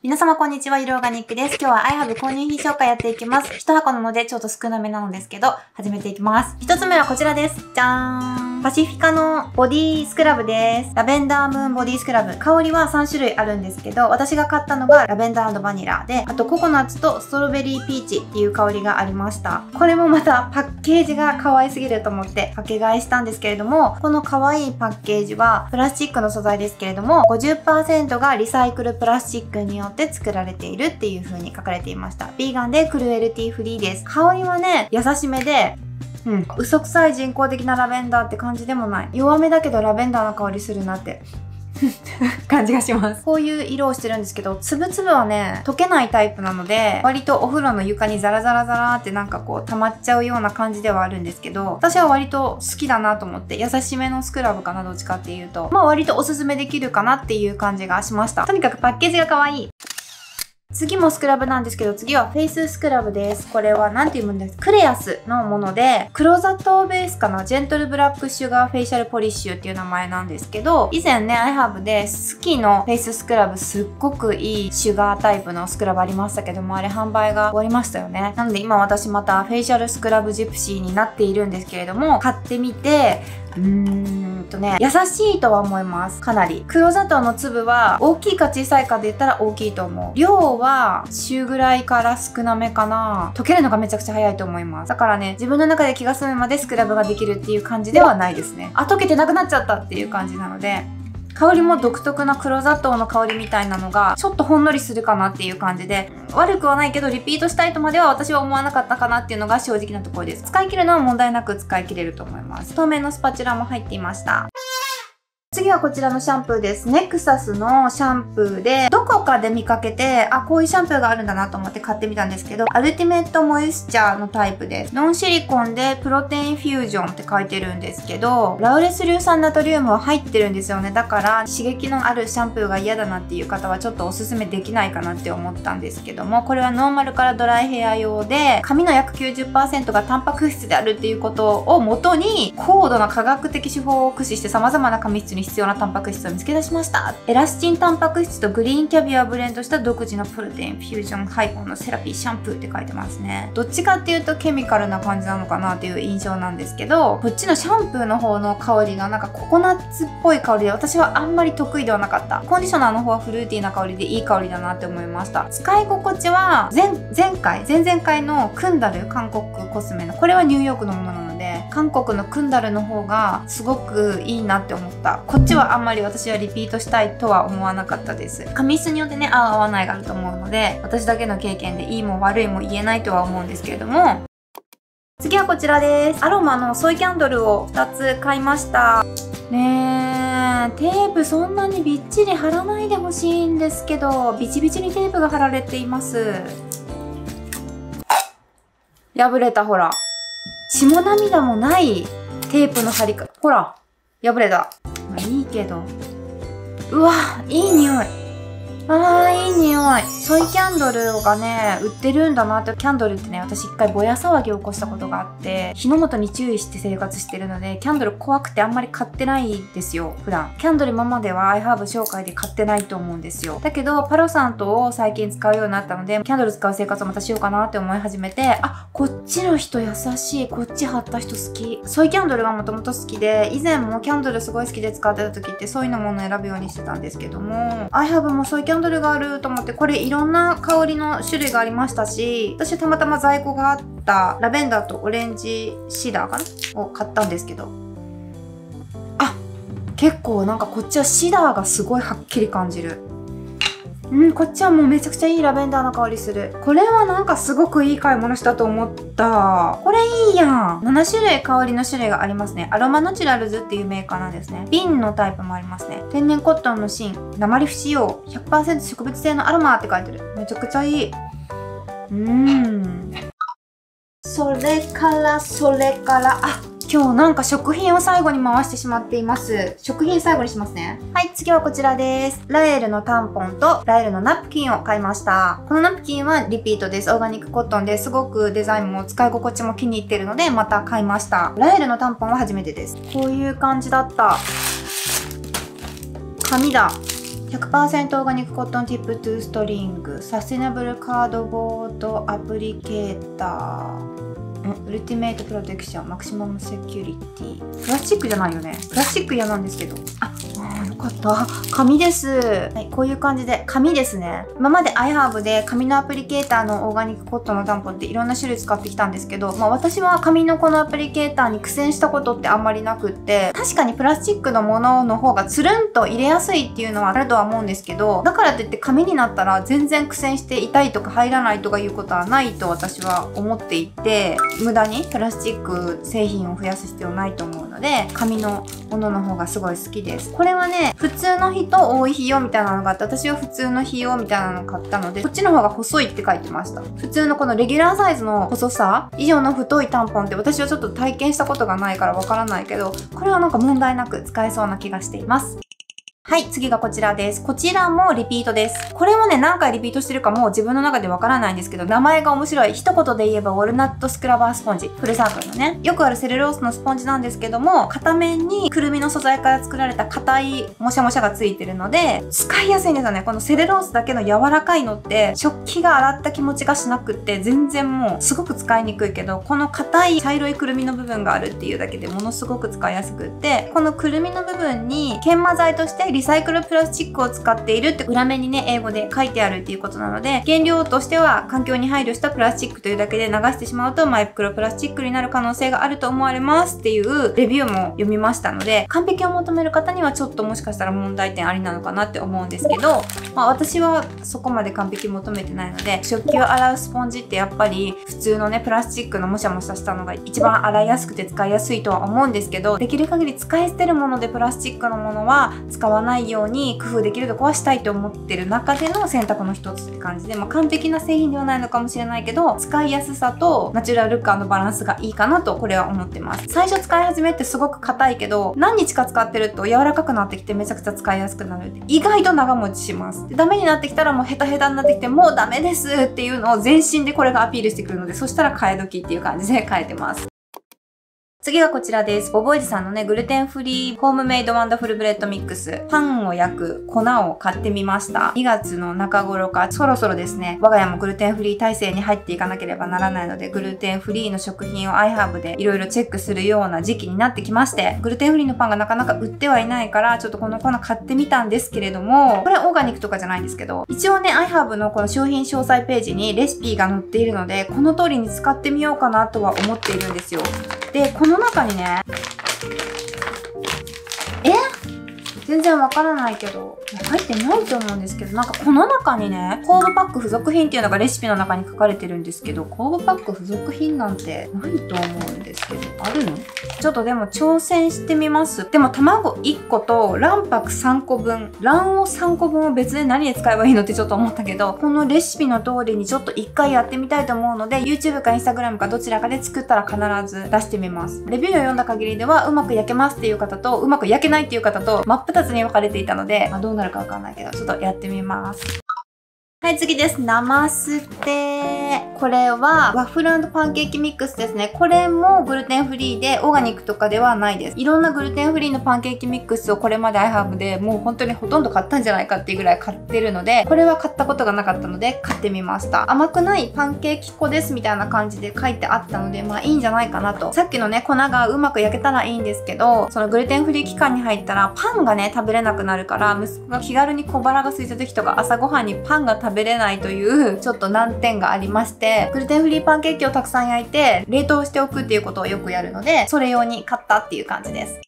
皆様こんにちは、ゆるオーガニックです。今日はアイハブ購入品紹介やっていきます。一箱なのでちょっと少なめなのですけど、始めていきます。一つ目はこちらです。じゃーん。パシフィカのボディスクラブです。ラベンダームーンボディスクラブ。香りは3種類あるんですけど、私が買ったのがラベンダーバニラで、あとココナッツとストロベリーピーチっていう香りがありました。これもまたパッケージが可愛すぎると思ってパケ買いしたんですけれども、この可愛いパッケージはプラスチックの素材ですけれども、50%がリサイクルプラスチックによって作られているっていう風に書かれていました。ビーガンでクルエルティフリーです。香りはね、優しめで、うん、嘘くさい人工的なラベンダーって感じでもない。弱めだけどラベンダーの香りするなって。感じがします。こういう色をしてるんですけど、つぶつぶはね、溶けないタイプなので、割とお風呂の床にザラザラザラってなんかこう溜まっちゃうような感じではあるんですけど、私は割と好きだなと思って、優しめのスクラブかな、どっちかっていうと、まあ割とおすすめできるかなっていう感じがしました。とにかくパッケージが可愛い。次もスクラブなんですけど、次はフェイススクラブです。これは何て読むんですクレアスのもので、黒砂糖ベースかな？ Gentle Black Sugar Facial Polish っていう名前なんですけど、以前ね、iHave で好きのフェイススクラブすっごくいいシュガータイプのスクラブありましたけども、あれ販売が終わりましたよね。なので今私またフェイシャルスクラブジプシーになっているんですけれども、買ってみて、うーんとね、優しいとは思います。かなり。黒砂糖の粒は大きいか小さいかで言ったら大きいと思う。量は中ぐらいから少なめかな。溶けるのがめちゃくちゃ早いと思います。だからね、自分の中で気が済むまでスクラブができるっていう感じではないですね。あ、溶けてなくなっちゃったっていう感じなので、香りも独特な黒砂糖の香りみたいなのがちょっとほんのりするかなっていう感じで悪くはないけどリピートしたいとまでは私は思わなかったかなっていうのが正直なところです。使い切るのは問題なく使い切れると思います。透明のスパチュラも入っていました。次はこちらのシャンプーです。ネクサスのシャンプーで、どこかで見かけて、あ、こういうシャンプーがあるんだなと思って買ってみたんですけど、 Ultimate Moisture のタイプです。ノンシリコンで Protein Fusion って書いてるんですけど、ラウレス硫酸ナトリウムは入ってるんですよね。だから、刺激のあるシャンプーが嫌だなっていう方はちょっとおすすめできないかなって思ったんですけども、これはノーマルからドライヘア用で、髪の約90%がタンパク質であるっていうことをもとに、高度な科学的手法を駆使して様々な髪質に必要なタンパク質を見つけ出しました。エラスチンタンパク質とグリーンキャビアをブレンドした独自のプロテインフュージョン配合のセラピーシャンプーって書いてますね。どっちかっていうとケミカルな感じなのかなっていう印象なんですけどこっちのシャンプーの方の香りがなんかココナッツっぽい香りで私はあんまり得意ではなかった。コンディショナーの方はフルーティーな香りでいい香りだなって思いました。使い心地は前前回前々回のクンダル韓国コスメのこれはニューヨークのものなの韓国のクンダルの方がすごくいいなって思った。こっちはあんまり私はリピートしたいとは思わなかったです。髪質によってね合う合わないがあると思うので私だけの経験でいいも悪いも言えないとは思うんですけれども。次はこちらです。アロマのソイキャンドルを2つ買いました。ねえテープそんなにびっちり貼らないでほしいんですけどビチビチにテープが貼られています。破れたほら。血も涙もないテープの貼り方ほら破れた。まあいいけど。うわいい匂い。あーいい匂い。ソイキャンドルがね売ってるんだなってキャンドルってね私一回ぼや騒ぎを起こしたことがあって火の元に注意して生活してるのでキャンドル怖くてあんまり買ってないんですよ普段。キャンドル今までは iHerb 紹介で買ってないと思うんですよ。だけどパロサントを最近使うようになったのでキャンドル使う生活をまたしようかなって思い始めてあこっちの人優しいこっち貼った人好き。ソイキャンドルがもともと好きで以前もキャンドルすごい好きで使ってた時ってそういうのもの選ぶようにしてたんですけども iHerb もソイキャンドルンドルがあると思ってこれいろんな香りの種類がありましたし私たまたま在庫があったラベンダーとオレンジシダーかな？を買ったんですけど。あ結構なんかこっちはシダーがすごいはっきり感じる。うん、こっちはもうめちゃくちゃいいラベンダーの香りする。これはなんかすごくいい買い物したと思った。これいいやん。7種類香りの種類がありますね。アロマナチュラルズっていうメーカーなんですね。瓶のタイプもありますね。天然コットンの芯、鉛不使用、100%植物性のアロマって書いてる。めちゃくちゃいい。うーん。それから、それから、あ、今日なんか食品を最後に回してしまっています。食品最後にしますね。はい、次はこちらです。ラエルのタンポンとラエルのナプキンを買いました。このナプキンはリピートです。オーガニックコットンですごくデザインも使い心地も気に入ってるのでまた買いました。ラエルのタンポンは初めてです。こういう感じだった。紙だ。100%オーガニックコットンティップトゥーストリングサステナブルカードボードアプリケーターウルティメイトプロテクションマクシマムセキュリティプラスチックじゃないよね。プラスチック嫌なんですけど。ああよかった。紙です、はい、こういう感じで。紙ですね。今まで iHerb で紙のアプリケーターのオーガニックコットンの担保っていろんな種類使ってきたんですけど、まあ、私は紙のこのアプリケーターに苦戦したことってあんまりなくって確かにプラスチックのものの方がつるんと入れやすいっていうのはあるとは思うんですけどだからといって紙になったら全然苦戦して痛いとか入らないとかいうことはないと私は思っていて無駄にプラスチック製品を増やす必要ないと思うので紙のものの方がすごい好きです。これはね普通の日と多い日用みたいなのがあって私は普通の日用みたいなのを買ったのでこっちの方が細いって書いてました。普通のこのレギュラーサイズの細さ以上の太いタンポンって私はちょっと体験したことがないからわからないけどこれはなんか問題なく使えそうな気がしています。はい、次がこちらです。こちらもリピートです。これもね、何回リピートしてるかもう自分の中でわからないんですけど、名前が面白い。一言で言えば、ウォルナットスクラバースポンジ。フルサークルのね。よくあるセルロースのスポンジなんですけども、片面にくるみの素材から作られた硬いもしゃもしゃがついてるので、使いやすいんですよね。このセルロースだけの柔らかいのって、食器が洗った気持ちがしなくって、全然もう、すごく使いにくいけど、この硬い茶色いくるみの部分があるっていうだけでものすごく使いやすくって、このくるみの部分に研磨剤としてリサイクルプラスチックを使っているって裏面にね、英語で書いてあるっていうことなので、原料としては環境に配慮したプラスチックというだけで流してしまうとマイクロプラスチックになる可能性があると思われますっていうレビューも読みましたので、完璧を求める方にはちょっともしかしたら問題点ありなのかなって思うんですけど、まあ私はそこまで完璧求めてないので、食器を洗うスポンジってやっぱり普通のね、プラスチックのもしゃもしゃしたのが一番洗いやすくて使いやすいとは思うんですけど、できる限り使い捨てるものでプラスチックのものは使わないように工夫できるとこはしたいと思ってる中での選択の一つって感じで、まあ、完璧な製品ではないのかもしれないけど使いやすさとナチュラル感のバランスがいいかなとこれは思ってます。最初使い始めってすごく硬いけど何日か使ってると柔らかくなってきてめちゃくちゃ使いやすくなる。意外と長持ちします。でダメになってきたらもうヘタヘタになってきてもうダメですっていうのを全身でこれがアピールしてくるのでそしたら替え時っていう感じで変えてます。次はこちらです。 Bob's さんのね、 Gluten Free Homemade Wonderful Bread Mix。パンを焼く粉を買ってみました。2月の中頃か、そろそろですね、我が家もグルテンフリー体制に入っていかなければならないので、グルテンフリーの食品を iHerb でいろいろチェックするような時期になってきまして、グルテンフリーのパンがなかなか売ってはいないから、ちょっとこの粉買ってみたんですけれども、これオーガニックとかじゃないんですけど、一応ね、iHerb のこの商品詳細ページにレシピが載っているので、この通りに使ってみようかなとは思っているんですよ。で、この中にね、え？全然わからないけど、入ってないと思うんですけど、なんかこの中にね、コーブパック付属品っていうのがレシピの中に書かれてるんですけど、コーブパック付属品なんてないと思うんですけど、あるの？ちょっとでも挑戦してみます。でも卵1個と卵白3個分、卵黄3個分を別で何で使えばいいのってちょっと思ったけど、このレシピの通りにちょっと1回やってみたいと思うので、YouTube か Instagram かどちらかで作ったら必ず出してみます。レビューを読んだ限りでは、うまく焼けますっていう方と、うまく焼けないっていう方と、真っ二つに分かれていたので、まあ、どうなるかわかんないけど、ちょっとやってみます。はい、次です。ナマステ。これはワッフルパンケーキミックスですね。これもグルテンフリーでオーガニックとかではないです。いろんなグルテンフリーのパンケーキミックスをこれまで iHerb でもう本当にほとんど買ったんじゃないかっていうぐらい買ってるので、これは買ったことがなかったので買ってみました。甘くないパンケーキ粉ですみたいな感じで書いてあったので、まあいいんじゃないかなと。さっきのね、粉がうまく焼けたらいいんですけど、そのグルテンフリー期間に入ったらパンがね、食べれなくなるから、息子が気軽に小腹が空いた時とか朝ごはんにパンが食べ食べれないというちょっと難点がありましてグルテンフリーパンケーキをたくさん焼いて冷凍しておくっていうことをよくやるのでそれ用に買ったっていう感じです。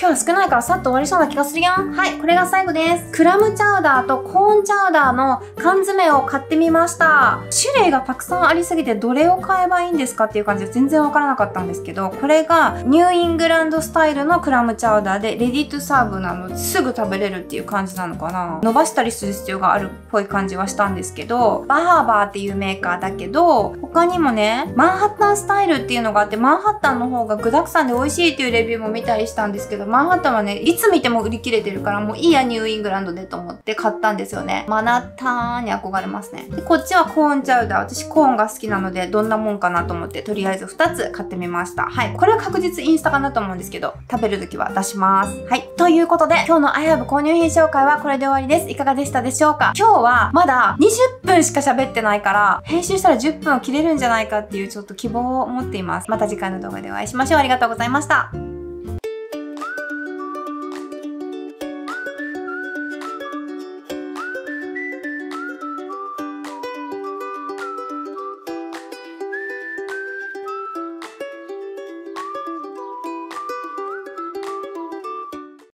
今日は少ないからさっと終わりそうな気がするよ。はい、これが最後です。クラムチャウダーとコーンチャウダーの缶詰を買ってみました。種類がたくさんありすぎてどれを買えばいいんですかっていう感じで全然わからなかったんですけど、これがニューイングランドスタイルのクラムチャウダーで Ready to Serve なのですぐ食べれるっていう感じなのかな。伸ばしたりする必要があるっぽい感じはしたんですけど、バーハーバーっていうメーカーだけど、他にもね、マンハッタンスタイルっていうのがあって、マンハッタンの方が具沢山で美味しいっていうレビューも見たりしたんですけど、マンハッタンはね、いつ見ても売り切れてるから、もういいや、ニューイングランドでと思って買ったんですよね。マンハッタンに憧れますね。で、こっちはコーンチャウダー。私コーンが好きなので、どんなもんかなと思って、とりあえず2つ買ってみました。はい。これは確実インスタかなと思うんですけど、食べる時は出します。はい。ということで、今日の I have 購入品紹介はこれで終わりです。いかがでしたでしょうか？今日はまだ20分しか喋ってないから、編集したら10分を切れるんじゃないかっていうちょっと希望を持っています。また次回の動画でお会いしましょう。ありがとうございました。